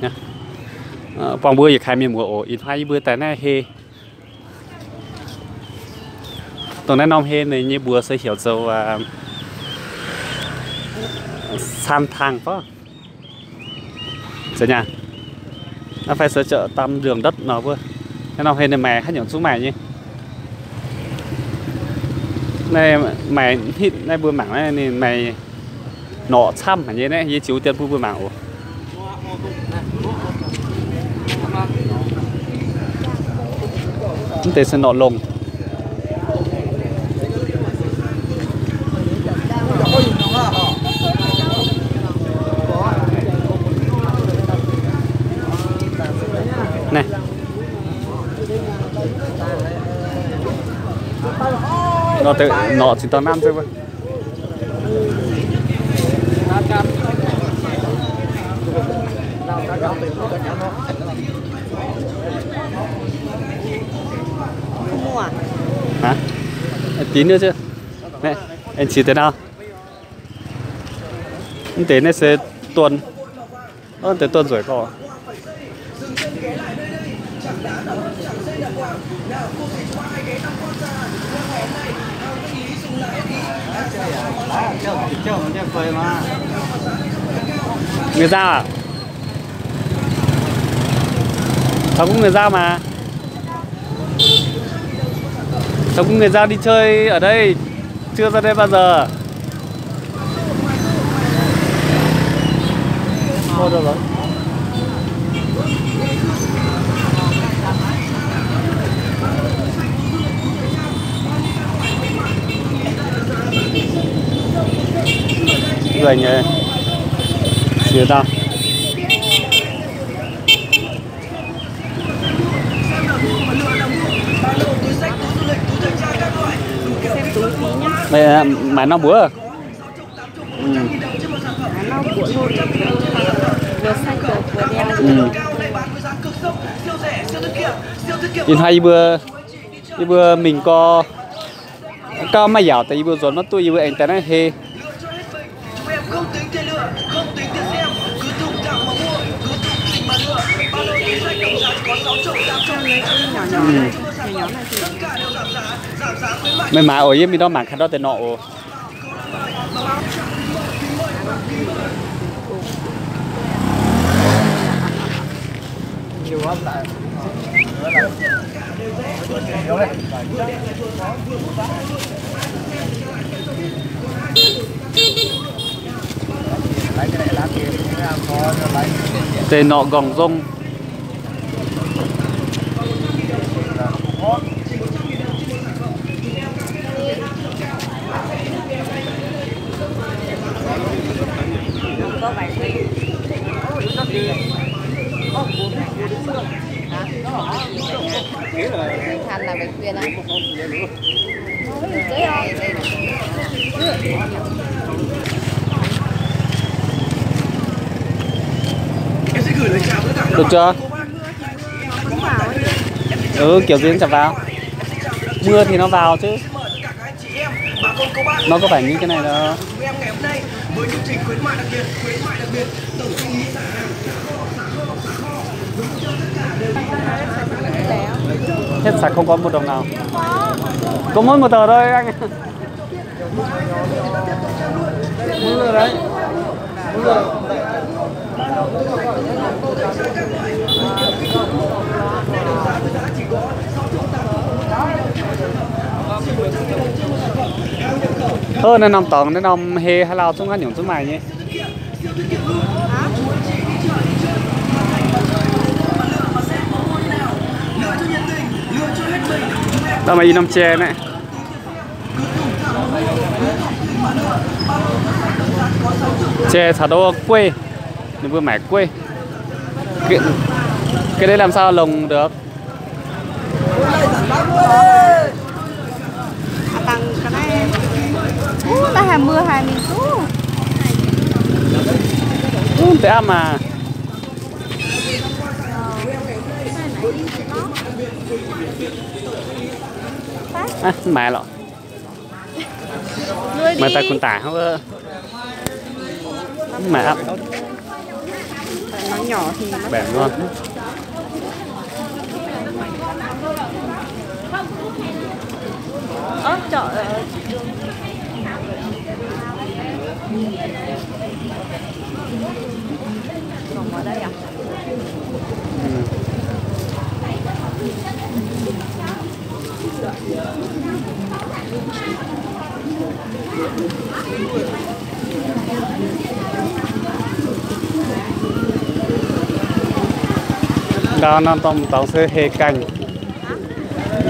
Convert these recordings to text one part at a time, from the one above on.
nha. Ờ, Bằng bữa giờ khai miệng mùa ổ in hai bữa tại này hê. Tuần này nông hê này như bữa sẽ hiểu sâu và san thang phó. Sẽ nhà nó phải sửa chợ tam đường đất nó vừa. Cái nông hê này mè hết những xuống mè như, này mày hít này bữa mảng này mày nọ chăm mà như này như chiếu tiền bữa bữa mảng ổ Chúng ta sẽ nọ lồng này. Nó tự nó chỉ tao năm thôi mà mua à? hả Em tí nữa chứ. Mẹ anh chỉ thế nào? Anh tế này sẽ tuần. Ờ, Ơn tới tuần rồi có. Người giao à? Cháu cũng người giao mà. Sống người ra đi chơi ở đây? Chưa ra đây bao giờ. Thôi được rồi. Người nhờ chưa đâu xem túi phí nhá mày à, mày nó bữa ừ. Ừ. nhìn hai bữa đi bữa mình có cao mà giàu tại bữa rồi nó tôi bữa anh ta nói he không ừ cái nhỏ nhỏ này thì tất cả đều giảm giá giảm giá khuyến mại mày mà ở với mình đó mà khăn đó tên nọ ồ. tên nọ gòng rông có vài cái thành là bệnh viện á Đấy không? Đây. em sẽ gửi lời chào tất cả các được chưa Cũng vào ấy ừ kiểu gì nó chẳng vào. Mưa thì nó vào chứ. Nó có phải như cái này đâu. Với chương trình khuyến mại đặc biệt khuyến mại đặc biệt tổng kinh lý hàng hết sạch không có một đồng nào. Có mỗi một tờ thôi anh. Mưa đấy. Mưa hơn nên nằm tầng nên nằm hè hay là xuống ăn những xuống mày nhé tao mà đi năm tre này Tre thả đô quê. Đừng vừa mẻ quê. Cái, cái đấy làm sao lồng được? Bằng cái này Ú, ta hà mưa hà mình chú Thế à mà à, mẹ lọ đi. ta con tả không ơ? Mẹ. Nó nhỏ thì nó bẻn luôn ớt chợ ở còn ở đây à ừ. đó nó tông tông sẽ hề cành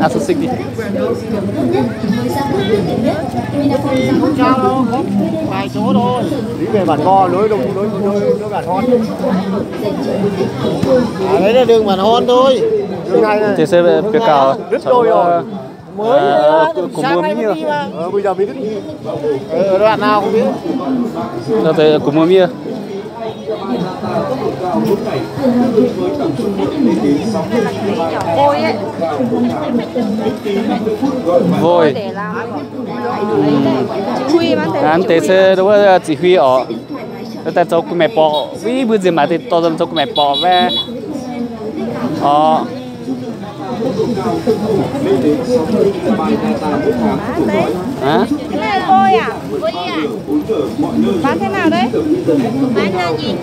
à xuất xích đi. Vài chỗ thôi. Đi về bản co lối đông lối lối lối bản hòn à, đấy là đường bản hòn thôi. Đường này này. Thì sẽ bị cào. đứt đôi rồi. mới Ờ, uh, cũng sáng mua nay mía. mới đi mà. Ờ, bây giờ mới đứt. Ở đoạn nào không biết. Nó tới cũng mua mía vôi ấy vôi để làm ấy đây chỉ huy mà thế anh tế sẽ đâu có chỉ huy ở ta cho cái mẹ bỏ. Vì bây giờ mà thì to cho cái mẹ bỏ về. Ờ. Hả này là vôi à? Bán thế nào đấy? Bán là gì?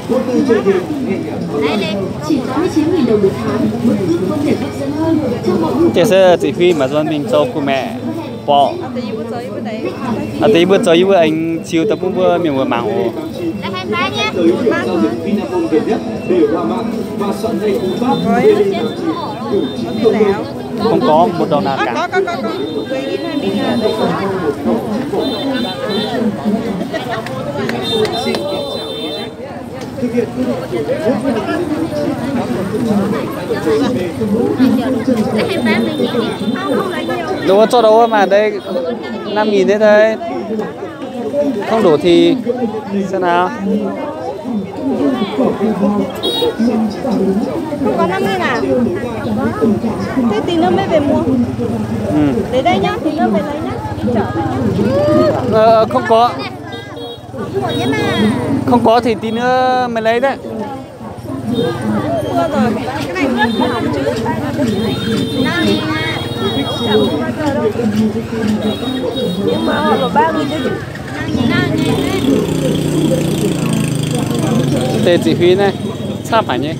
Đây đây. chỉ 89.000 đồng một tháng, mức cước không thể hấp dẫn hơn. Trong mọi nhu tế sẽ chỉ huy mà do mình cho cái mẹ bỏ à tí bữa à cho bữa anh chiều tập cũng bữa miệng bữa mảng hồ. Với có không có một đồng nào à, cả lấy nhiều. đâu có cho đâu mà đây năm nghìn thế thôi không đủ thì xem nào không có năm nghìn à thế tí nữa mới về mua ừ. đến đây nhá tí nữa về lấy nhá ờ, không có. Không có thì tí nữa mới lấy đấy. Nhưng mà họ ba chứ chỉ huy này sao phải nhỉ?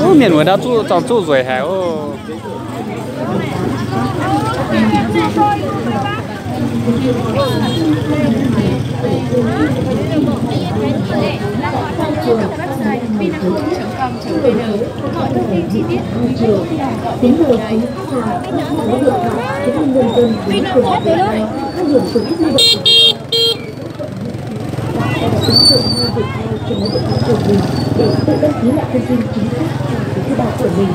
Ô miền người ta chú chọn chú rồi hả ô tiến những quốc gia có Nam các điểm tổ chức như vậy và ứng dụng hai máy điện thoại của mình để tự đăng ký lại thông tin chính xác cho số thuê bao của mình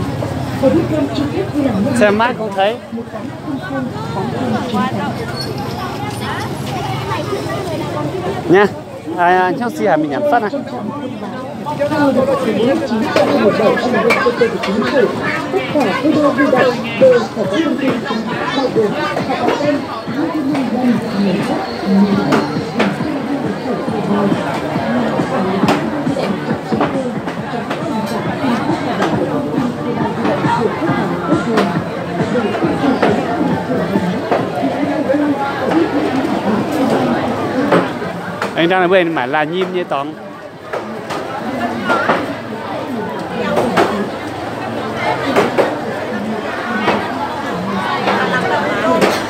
và biết thêm chi tiết vui lòng liên hệ xem mát không thấy một tám không không tám không chín nha à, xì hà mình nhắn phát này hai được bảy ở đường của chính phủ tất cả video di động đều phải có thông tin chính xác bao gồm họ có tên thông tin nhân dân người gốc người anh đang ở bên mà là nhim như tòng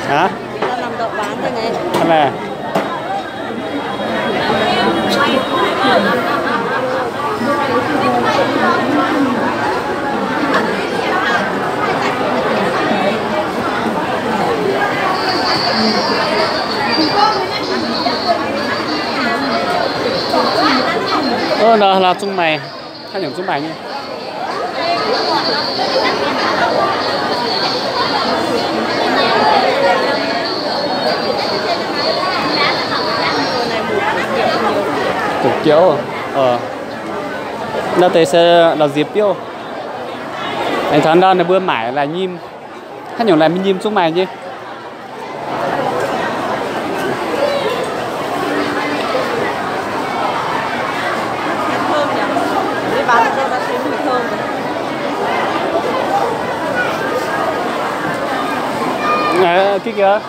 hả? Làm đậu bán thế này hay là 到中美，看点中美呢。Tục kiểu à? ờ. Nó tới sẽ là dịp tiêu. Anh thắng đang là bữa mải là nhim. Hát nhỏ là mình nhim xuống mày chứ. À, cái kìa không?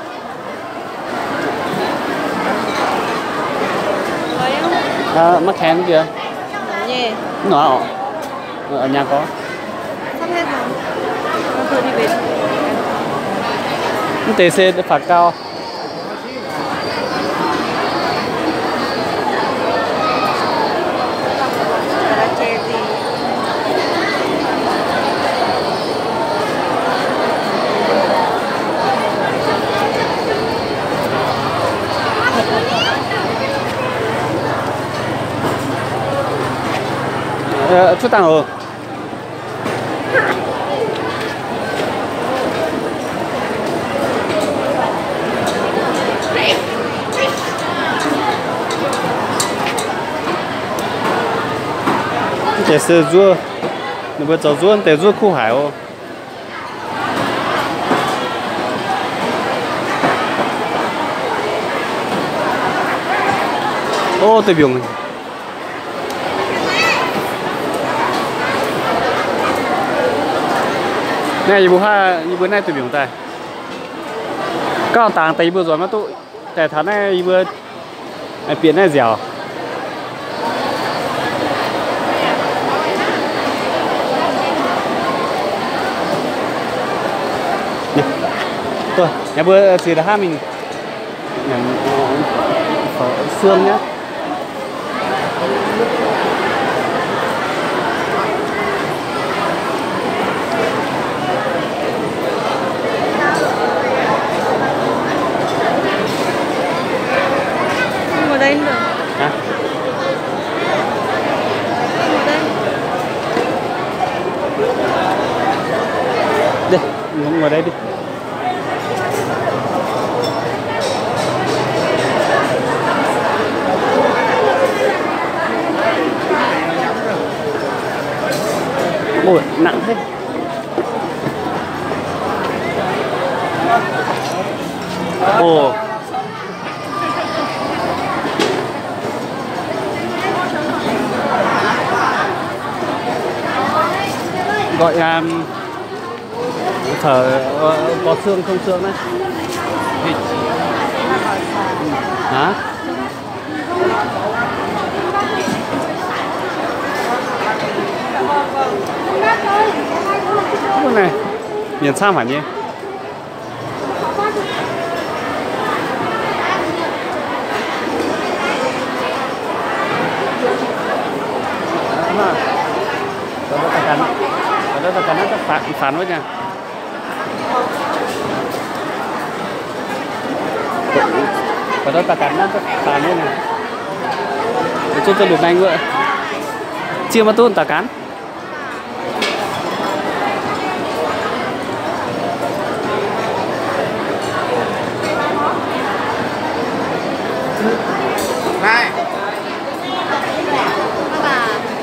à, mắc khen kìa nó ở nhà có. Sắp hết rồi. Nó thôi đi về. TC phạt cao Chả đã chè gì ờ, chút tăng rồi这是做，那不找做得做苦海哦。哦，对不用。 Nè ibu ha ibu này tụi biểu tay có tàng tay ibu rồi mà tụi tại thằng này ibu ai biển này dẻo. Tôi nhà bữa chỉ ờ, là hai mình. Ờ, xương nhá Ngồi đây cũng được hả Ngồi đây đi ngồi ngồi đây đi ôi nặng thế. Ồ. Gọi um, thở ờ, có xương không xương đấy? Hả? Luôn này. Nhìn xa hả nhỉ? Đó ta cắn ta nó phản phản với nha và đó ta cắn nó phản với nha chúng tôi được nhanh vậy Chia mà tôi ta cắn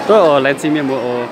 này tôi ở lên xin miền bộ